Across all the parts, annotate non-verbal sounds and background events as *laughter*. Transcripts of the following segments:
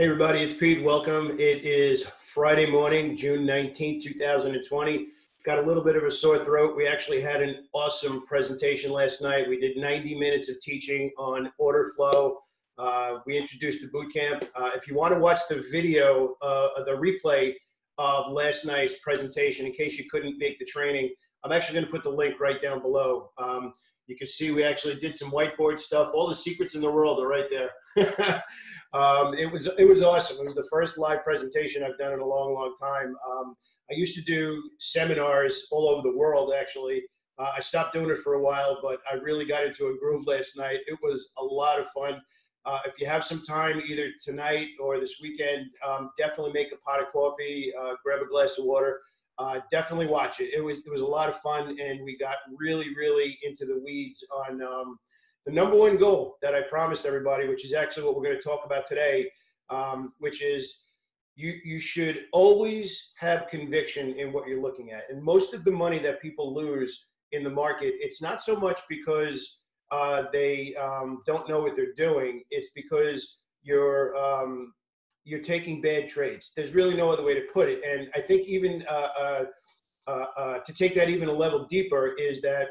Hey, everybody, it's Pete. Welcome. It is Friday morning, June 19th, 2020. Got a little bit of a sore throat. We actually had an awesome presentation last night. We did 90 minutes of teaching on order flow. Uh, we introduced the boot camp. Uh, if you want to watch the video, uh, the replay of last night's presentation, in case you couldn't make the training, I'm actually going to put the link right down below. Um, you can see we actually did some whiteboard stuff. All the secrets in the world are right there. *laughs* um, it was it was awesome. It was the first live presentation I've done in a long, long time. Um, I used to do seminars all over the world. Actually, uh, I stopped doing it for a while, but I really got into a groove last night. It was a lot of fun. Uh, if you have some time, either tonight or this weekend, um, definitely make a pot of coffee, uh, grab a glass of water uh, definitely watch it. It was it was a lot of fun, and we got really really into the weeds on um, the number one goal that I promised everybody, which is actually what we're going to talk about today, um, which is you you should always have conviction in what you're looking at. And most of the money that people lose in the market, it's not so much because uh, they um, don't know what they're doing. It's because you're um, you're taking bad trades. There's really no other way to put it. And I think even uh, uh, uh, uh, to take that even a level deeper is that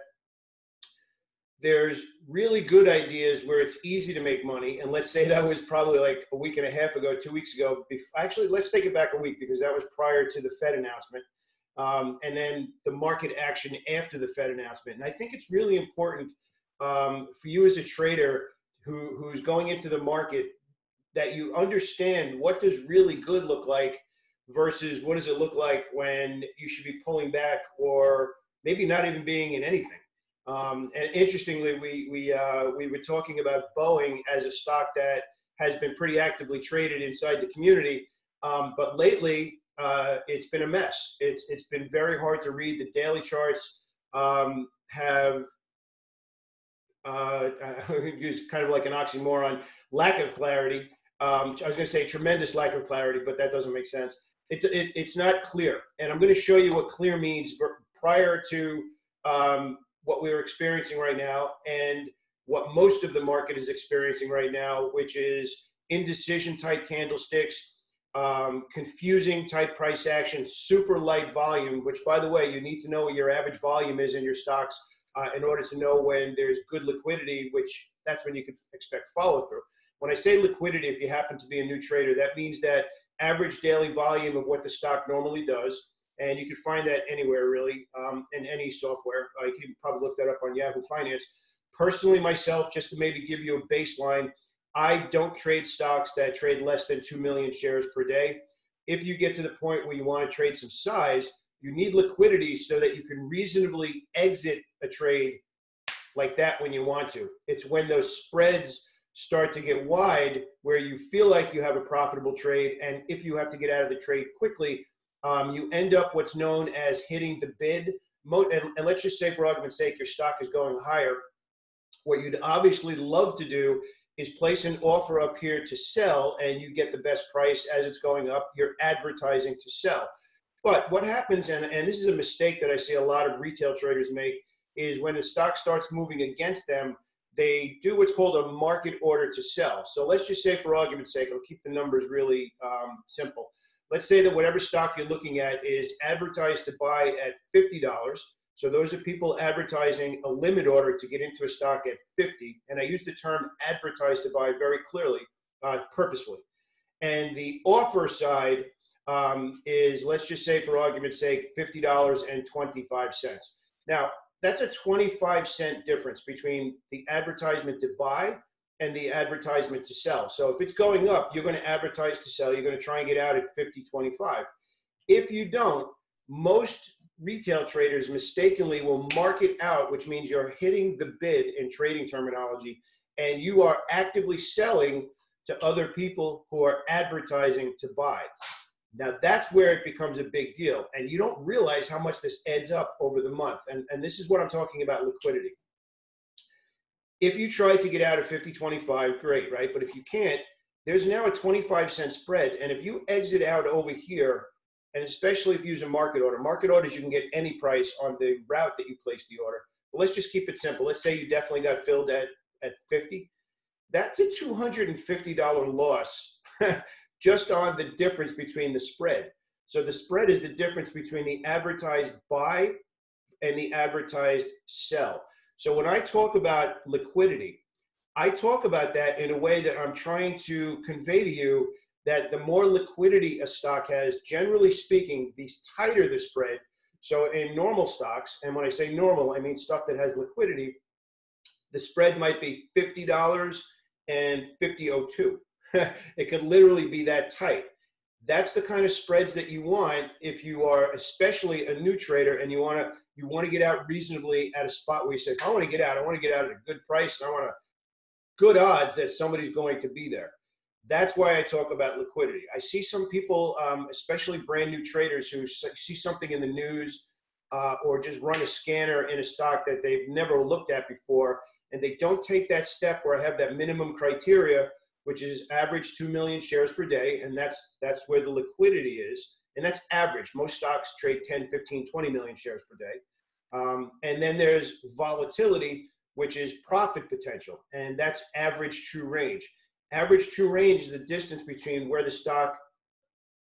there's really good ideas where it's easy to make money. And let's say that was probably like a week and a half ago, two weeks ago. Actually, let's take it back a week because that was prior to the Fed announcement. Um, and then the market action after the Fed announcement. And I think it's really important um, for you as a trader who, who's going into the market that you understand what does really good look like versus what does it look like when you should be pulling back or maybe not even being in anything. Um, and interestingly, we we uh, we were talking about Boeing as a stock that has been pretty actively traded inside the community, um, but lately uh, it's been a mess. It's it's been very hard to read. The daily charts um, have uh, *laughs* use kind of like an oxymoron, lack of clarity um, I was going to say tremendous lack of clarity, but that doesn't make sense. It, it, it's not clear. And I'm going to show you what clear means prior to um, what we're experiencing right now and what most of the market is experiencing right now, which is indecision type candlesticks, um, confusing type price action, super light volume, which by the way, you need to know what your average volume is in your stocks uh, in order to know when there's good liquidity, which that's when you can expect follow through. When I say liquidity, if you happen to be a new trader, that means that average daily volume of what the stock normally does. And you can find that anywhere really um, in any software. Uh, you can probably look that up on Yahoo Finance. Personally, myself, just to maybe give you a baseline, I don't trade stocks that trade less than 2 million shares per day. If you get to the point where you want to trade some size, you need liquidity so that you can reasonably exit a trade like that when you want to. It's when those spreads start to get wide where you feel like you have a profitable trade. And if you have to get out of the trade quickly, um, you end up what's known as hitting the bid. And, and let's just say, for argument's sake, your stock is going higher. What you'd obviously love to do is place an offer up here to sell and you get the best price as it's going up. You're advertising to sell. But what happens, and, and this is a mistake that I see a lot of retail traders make, is when the stock starts moving against them, they do what's called a market order to sell. So let's just say, for argument's sake, I'll keep the numbers really um, simple. Let's say that whatever stock you're looking at is advertised to buy at $50. So those are people advertising a limit order to get into a stock at 50. And I use the term advertised to buy very clearly, uh, purposefully. And the offer side um, is, let's just say, for argument's sake, $50.25. Now, that's a 25 cent difference between the advertisement to buy and the advertisement to sell. So if it's going up, you're going to advertise to sell. You're going to try and get out at 50, 25. If you don't, most retail traders mistakenly will mark it out, which means you're hitting the bid in trading terminology, and you are actively selling to other people who are advertising to buy. Now that's where it becomes a big deal. And you don't realize how much this adds up over the month. And, and this is what I'm talking about liquidity. If you try to get out of 50, 25, great, right? But if you can't, there's now a 25 cent spread. And if you exit out over here, and especially if you use a market order, market orders, you can get any price on the route that you place the order. But let's just keep it simple. Let's say you definitely got filled at, at 50. That's a $250 loss *laughs* just on the difference between the spread. So the spread is the difference between the advertised buy and the advertised sell. So when I talk about liquidity, I talk about that in a way that I'm trying to convey to you that the more liquidity a stock has, generally speaking, the tighter the spread. So in normal stocks, and when I say normal, I mean stuff that has liquidity, the spread might be $50 and 50.02. *laughs* it could literally be that tight. That's the kind of spreads that you want if you are especially a new trader and you want to you want to get out reasonably at a spot where you say, I want to get out, I want to get out at a good price, and I want to good odds that somebody's going to be there. That's why I talk about liquidity. I see some people, um, especially brand new traders, who see something in the news uh, or just run a scanner in a stock that they've never looked at before, and they don't take that step where I have that minimum criteria, which is average 2 million shares per day, and that's that's where the liquidity is, and that's average. Most stocks trade 10, 15, 20 million shares per day. Um, and then there's volatility, which is profit potential, and that's average true range. Average true range is the distance between where the stock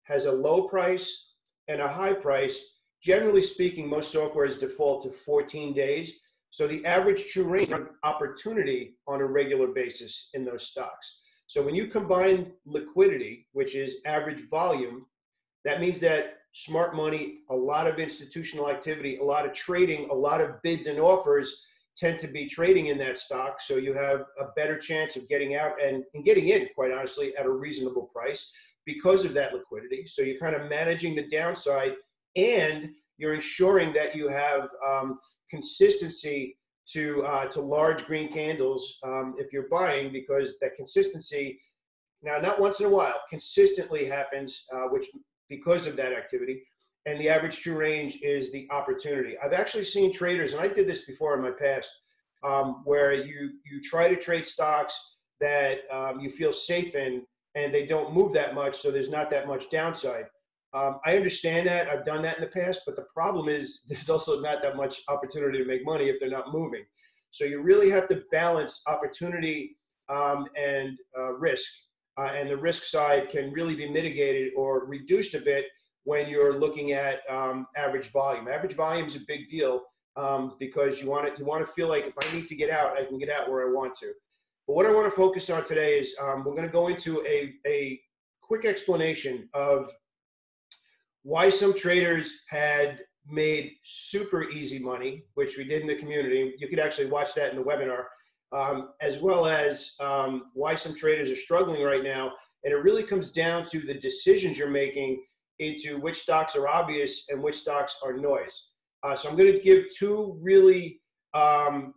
has a low price and a high price. Generally speaking, most software is default to 14 days. So the average true range of opportunity on a regular basis in those stocks. So when you combine liquidity, which is average volume, that means that smart money, a lot of institutional activity, a lot of trading, a lot of bids and offers tend to be trading in that stock. So you have a better chance of getting out and, and getting in, quite honestly, at a reasonable price because of that liquidity. So you're kind of managing the downside and you're ensuring that you have um, consistency to uh, to large green candles um, if you're buying because that consistency now not once in a while consistently happens uh, which because of that activity and the average true range is the opportunity. I've actually seen traders and i did this before in my past um, where you you try to trade stocks that um, you feel safe in and they don't move that much so there's not that much downside um, I understand that. I've done that in the past, but the problem is *laughs* there's also not that much opportunity to make money if they're not moving. So you really have to balance opportunity um, and uh, risk. Uh, and the risk side can really be mitigated or reduced a bit when you're looking at um, average volume. Average volume is a big deal um, because you want to you want to feel like if I need to get out, I can get out where I want to. But what I want to focus on today is um, we're going to go into a, a quick explanation of why some traders had made super easy money, which we did in the community. You could actually watch that in the webinar, um, as well as um, why some traders are struggling right now. And it really comes down to the decisions you're making into which stocks are obvious and which stocks are noise. Uh, so I'm going to give two really, um,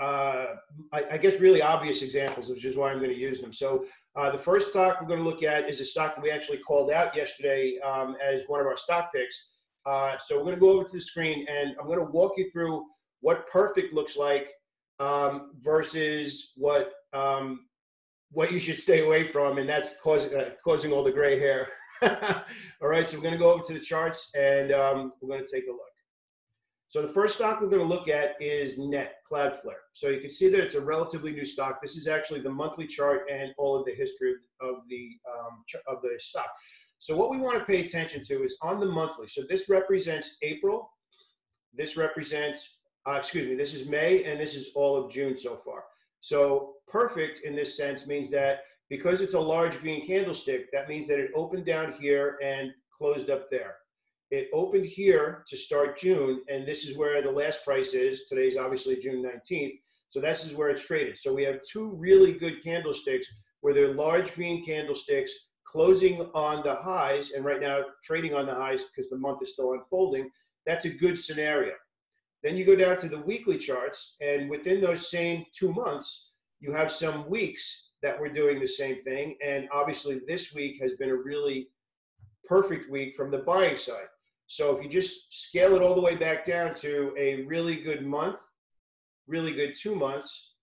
uh, I, I, guess, really obvious examples, which is why I'm going to use them. So uh, the first stock we're going to look at is a stock that we actually called out yesterday um, as one of our stock picks. Uh, so we're going to go over to the screen and I'm going to walk you through what perfect looks like um, versus what um, what you should stay away from, and that's causing uh, causing all the gray hair. *laughs* all right, so we're going to go over to the charts and um, we're going to take a look. So the first stock we're going to look at is Net Cloudflare. So you can see that it's a relatively new stock. This is actually the monthly chart and all of the history of the um, of the stock. So what we want to pay attention to is on the monthly. So this represents April. This represents, uh, excuse me, this is May, and this is all of June so far. So perfect in this sense means that because it's a large green candlestick, that means that it opened down here and closed up there. It opened here to start June, and this is where the last price is. Today's obviously June 19th. So this is where it's traded. So we have two really good candlesticks where they're large green candlesticks closing on the highs, and right now trading on the highs because the month is still unfolding. That's a good scenario. Then you go down to the weekly charts, and within those same two months, you have some weeks that we're doing the same thing. And obviously, this week has been a really perfect week from the buying side. So if you just scale it all the way back down to a really good month, really good two months,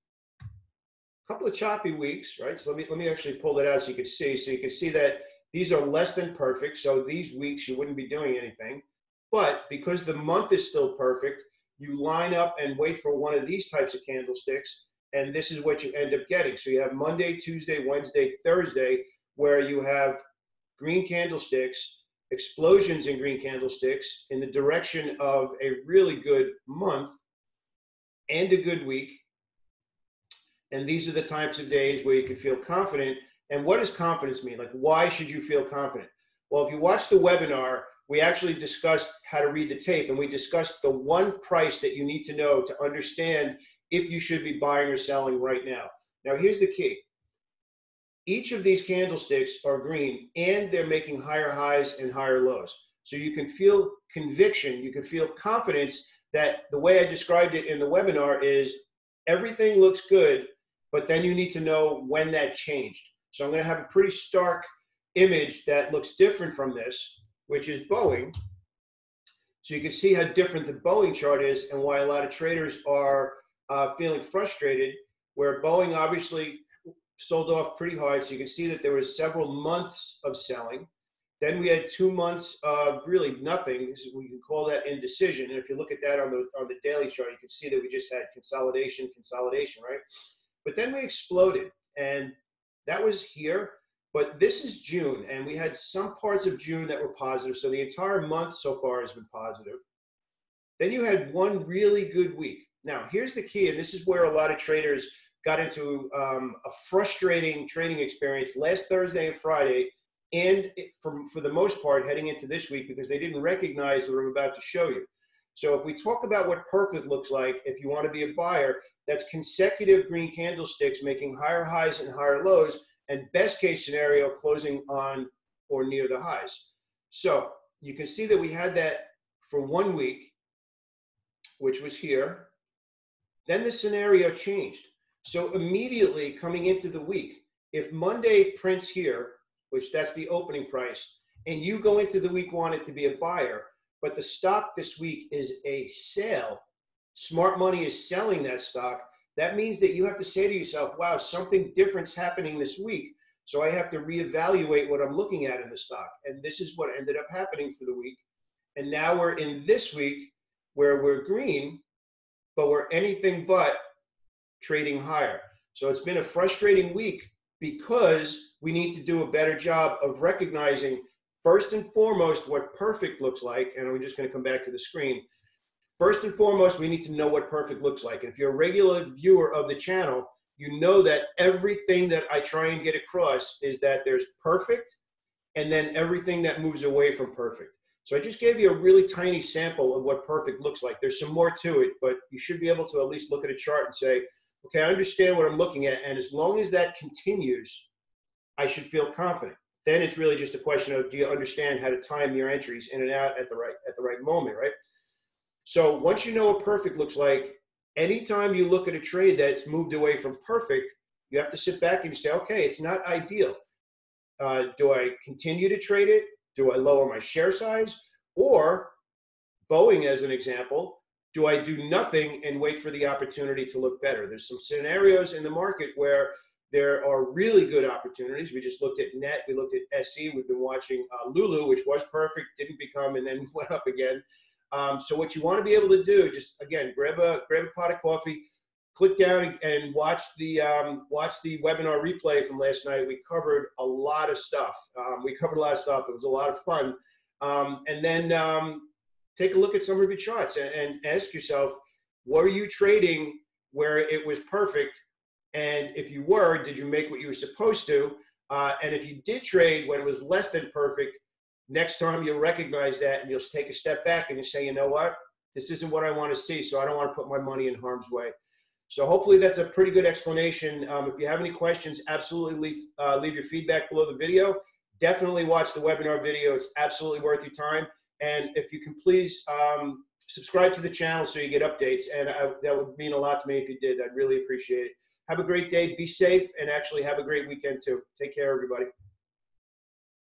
a couple of choppy weeks, right? So let me let me actually pull that out so you can see. So you can see that these are less than perfect. So these weeks you wouldn't be doing anything. But because the month is still perfect, you line up and wait for one of these types of candlesticks, and this is what you end up getting. So you have Monday, Tuesday, Wednesday, Thursday, where you have green candlesticks, explosions in green candlesticks in the direction of a really good month and a good week. And these are the types of days where you can feel confident. And what does confidence mean? Like, why should you feel confident? Well, if you watch the webinar, we actually discussed how to read the tape and we discussed the one price that you need to know to understand if you should be buying or selling right now. Now, here's the key each of these candlesticks are green and they're making higher highs and higher lows. So you can feel conviction, you can feel confidence that the way I described it in the webinar is everything looks good, but then you need to know when that changed. So I'm going to have a pretty stark image that looks different from this, which is Boeing. So you can see how different the Boeing chart is and why a lot of traders are uh, feeling frustrated, where Boeing obviously sold off pretty hard. So you can see that there was several months of selling. Then we had two months of really nothing. We can call that indecision. And if you look at that on the on the daily chart, you can see that we just had consolidation, consolidation, right? But then we exploded, and that was here. But this is June, and we had some parts of June that were positive. So the entire month so far has been positive. Then you had one really good week. Now, here's the key, and this is where a lot of traders got into um, a frustrating trading experience last Thursday and Friday, and for, for the most part, heading into this week because they didn't recognize what I'm about to show you. So, if we talk about what perfect looks like, if you want to be a buyer, that's consecutive green candlesticks making higher highs and higher lows, and best case scenario, closing on or near the highs. So, you can see that we had that for one week, which was here. Then the scenario changed. So immediately coming into the week, if Monday prints here, which that's the opening price, and you go into the week wanting to be a buyer, but the stock this week is a sale, smart money is selling that stock, that means that you have to say to yourself, wow, something different's happening this week. So I have to reevaluate what I'm looking at in the stock. And this is what ended up happening for the week. And now we're in this week where we're green, but we're anything but trading higher. So it's been a frustrating week because we need to do a better job of recognizing first and foremost what perfect looks like. And we're just going to come back to the screen. First and foremost, we need to know what perfect looks like. And if you're a regular viewer of the channel, you know that everything that I try and get across is that there's perfect and then everything that moves away from perfect. So I just gave you a really tiny sample of what perfect looks like. There's some more to it, but you should be able to at least look at a chart and say, okay, I understand what I'm looking at. And as long as that continues, I should feel confident. Then it's really just a question of do you understand how to time your entries in and out at the right at the right moment, right? So once you know what perfect looks like, anytime you look at a trade that's moved away from perfect, you have to sit back and you say, okay, it's not ideal. Uh, do I continue to trade it? Do I lower my share size? Or Boeing, as an example, do I do nothing and wait for the opportunity to look better? There's some scenarios in the market where there are really good opportunities. We just looked at net, we looked at SE, we've been watching uh, Lulu, which was perfect, didn't become, and then *laughs* went up again. Um, so what you want to be able to do, just again, grab a grab a pot of coffee, click down and watch the um, watch the webinar replay from last night. We covered a lot of stuff. Um, we covered a lot of stuff. It was a lot of fun. Um, and then um, take a look at some of your charts and, and ask yourself, were you trading where it was perfect? And if you were, did you make what you were supposed to? Uh, and if you did trade when it was less than perfect, next time you'll recognize that and you'll take a step back and you say, you know what? This isn't what I want to see, so I don't want to put my money in harm's way. So hopefully that's a pretty good explanation. Um, if you have any questions, absolutely leave, uh, leave your feedback below the video. Definitely watch the webinar video. It's absolutely worth your time. And if you can please um, subscribe to the channel so you get updates. And I, that would mean a lot to me if you did. I'd really appreciate it. Have a great day. Be safe and actually have a great weekend too. Take care, everybody.